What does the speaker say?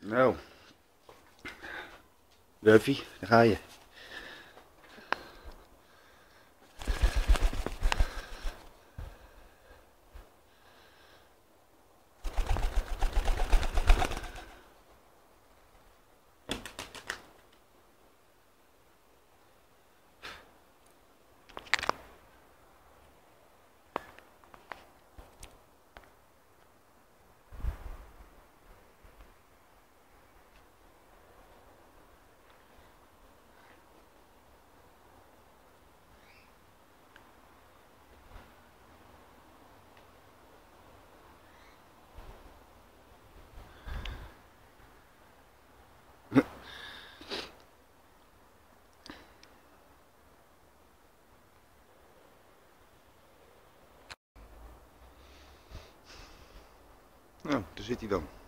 Nou. Duffy, daar ga je. Nou, daar zit hij dan.